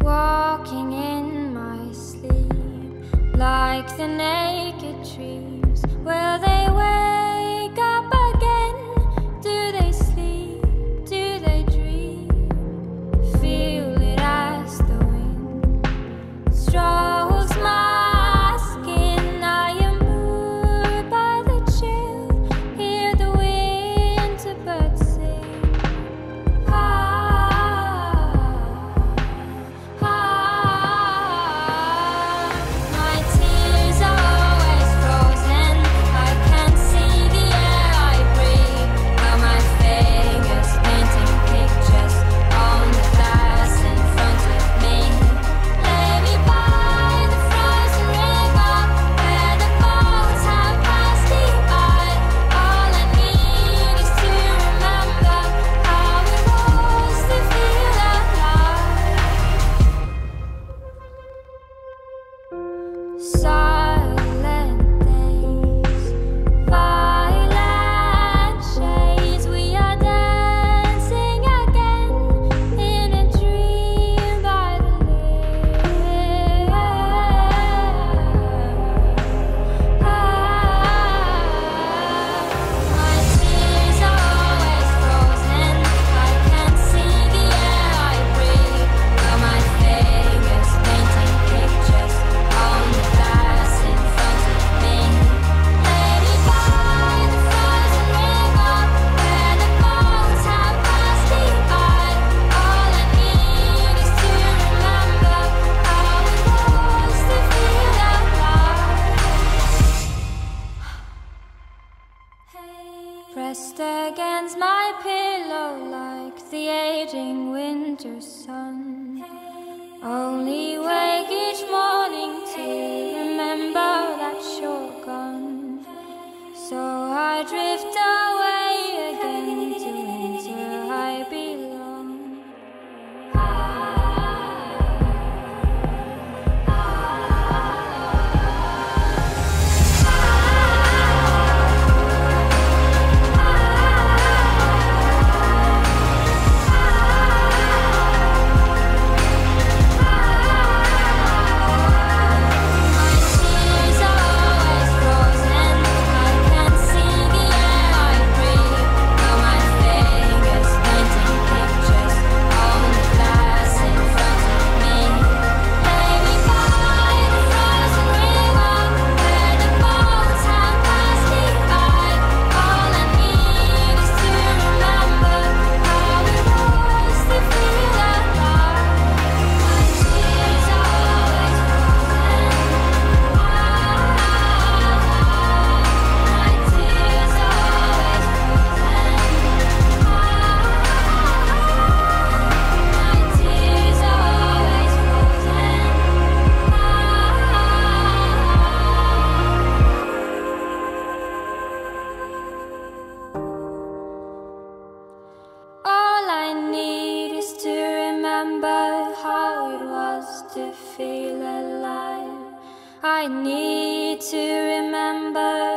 Walking in my sleep, like the naked trees, where they Pressed against my pillow like the aging winter sun. Only wake each morning to remember that you're gone. So I drift away. I need to remember